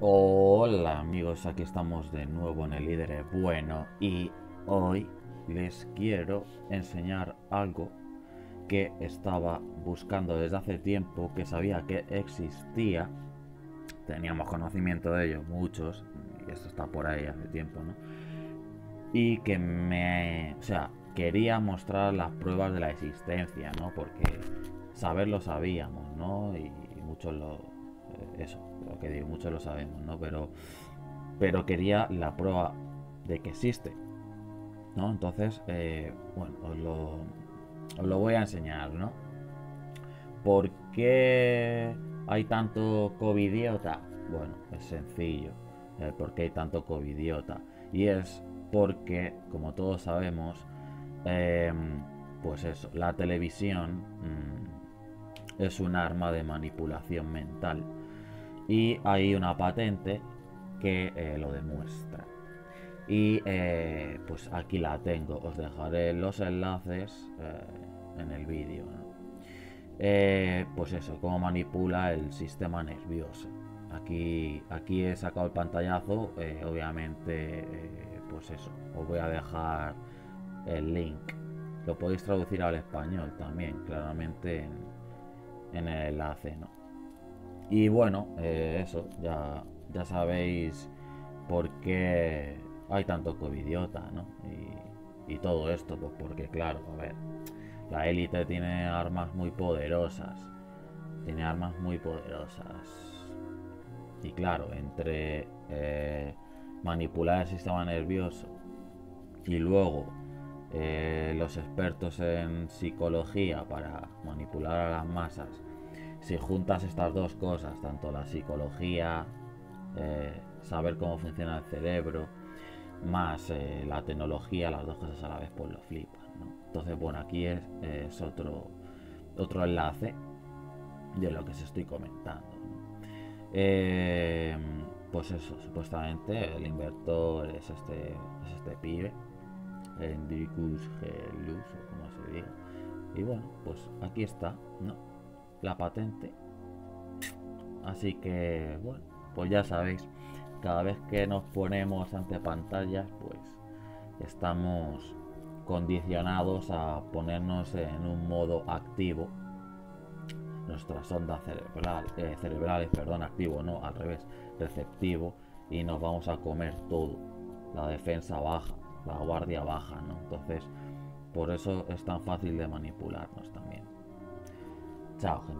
Hola amigos, aquí estamos de nuevo en el líder bueno y hoy les quiero enseñar algo que estaba buscando desde hace tiempo, que sabía que existía, teníamos conocimiento de ello muchos, y esto está por ahí hace tiempo, ¿no? Y que me, o sea, quería mostrar las pruebas de la existencia, ¿no? Porque saber lo sabíamos, ¿no? Y muchos lo, eso, lo que digo, muchos lo sabemos, ¿no? Pero, pero quería la prueba de que existe, ¿no? Entonces, eh, bueno, os lo, os lo voy a enseñar, ¿no? ¿Por qué hay tanto covidiota? Bueno, es sencillo. ¿Por qué hay tanto covidiota? Y es porque, como todos sabemos, em, pues eso, la televisión mm, es un arma de manipulación mental. Y hay una patente que eh, lo demuestra. Y eh, pues aquí la tengo. Os dejaré los enlaces eh, en el vídeo. pues eso, cómo manipula el sistema nervioso. Aquí, aquí he sacado el pantallazo. obviamente, pues eso, os voy a dejar el link. Lo podéis traducir al español también, claramente en, el enlace, ¿no? Y bueno, eh, eso, ya, ya sabéis por qué hay tanto covidiota, ¿no? Y, todo esto, pues porque claro, a ver, la élite tiene armas muy poderosas. Tiene armas muy poderosas. Y claro, entre eh, manipular el sistema nervioso y luego eh, los expertos en psicología para manipular a las masas, si juntas estas dos cosas, tanto la psicología, eh, saber cómo funciona el cerebro, más eh, la tecnología, las dos cosas a la vez, pues lo flipas. Entonces, bueno, aquí es, otro, otro enlace de lo que se estoy comentando. pues eso, supuestamente el inversor es este, es este pibe Hendrikus Gelus o como se diga. Y bueno, pues aquí está, ¿no? La patente. Así que, bueno, pues ya sabéis, cada vez que nos ponemos ante pantallas, pues estamos condicionados a ponernos en un modo activo nuestras ondas cerebrales, eh, cerebrales, perdón, activo, no, al revés, receptivo, y nos vamos a comer todo. La defensa baja la guardia baja, ¿no? Entonces, por eso es tan fácil de manipularnos también. 造痕